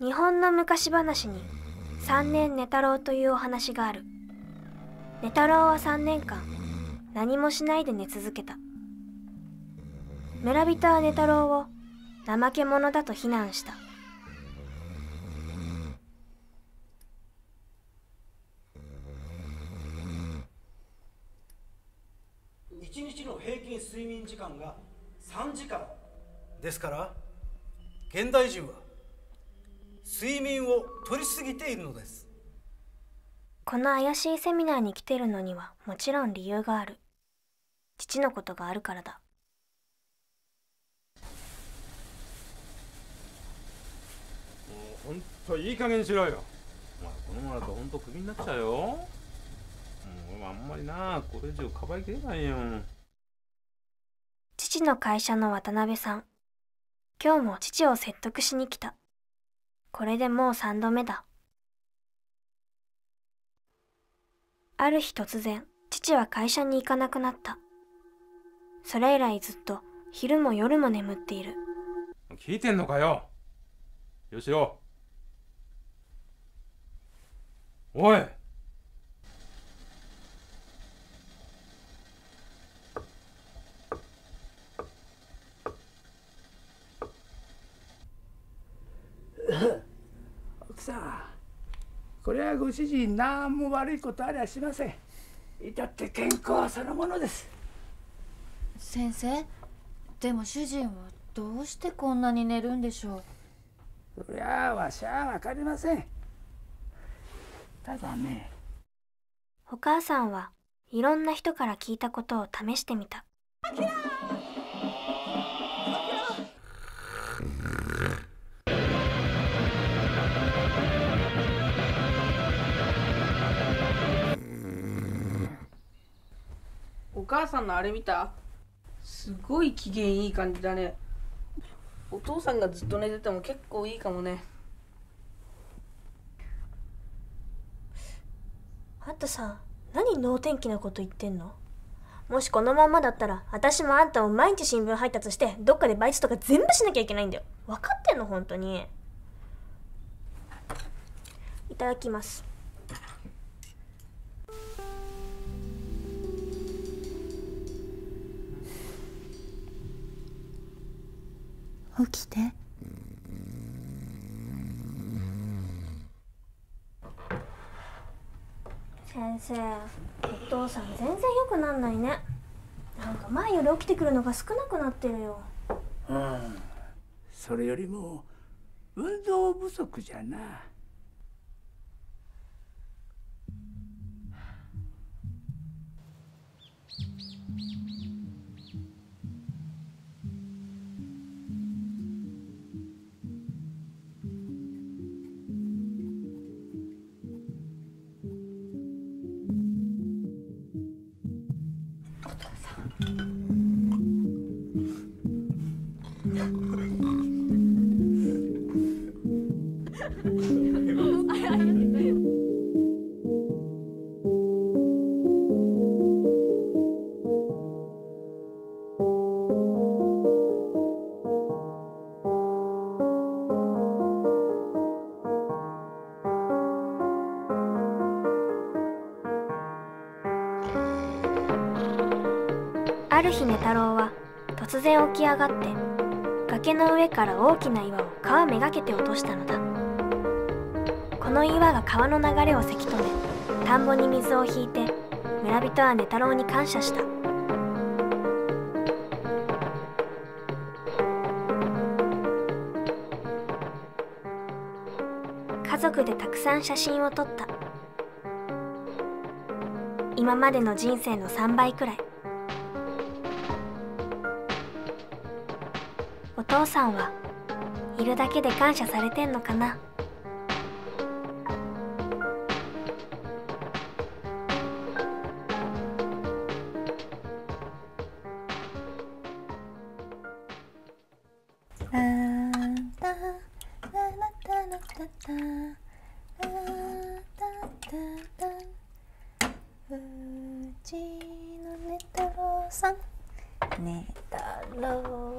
日本の昔話に三年寝太郎というお話がある。寝太郎は3年間何もしないで寝続けた。村人は寝太郎を怠け者だと非難した。一日の平均睡眠時間が3時間ですから現代人は睡眠を取りすぎているのです。この怪しいセミナーに来てるのにはもちろん理由がある。父のことがあるからだ。もうほんといい加減にしろよ。お前このままだとほんとクビになっちゃうよ。もう俺もあんまりなこれ以上かばいきれないよ。父の会社の渡辺さん。今日も父を説得しに来たこれでもう3度目だ。ある日突然父は会社に行かなくなった。それ以来ずっと昼も夜も眠っている。聞いてんのかよ？よしろおい奥さんこれはご主人何も悪いことありゃしません。至って健康そのものです。先生でも主人はどうしてこんなに寝るんでしょそりゃあわしゃ分かりません。ただね。お母さんはいろんな人から聞いたことを試してみた母さんのあれ見た？すごい機嫌いい感じだね。お父さんがずっと寝てても結構いいかもね。あんたさ何能天気なこと言ってんの？もしこのまんまだったら私もあんたも毎日新聞配達してどっかでバイトとか全部しなきゃいけないんだよ。分かってんの？本当に。いただきます。起きて。先生お父さん全然良くなんないね。なんか前より起きてくるのが少なくなってるよ。うん。それよりも運動不足じゃな I'm sorry. ある日寝太郎は突然起き上がって崖の上から大きな岩を川めがけて落としたのだ。この岩が川の流れをせき止め田んぼに水を引いて村人は寝太郎に感謝した。家族でたくさん写真を撮った。今までの人生の3倍くらい。お父さんはいるだけで感謝されてんのかな？うちの寝太郎さん寝太郎さん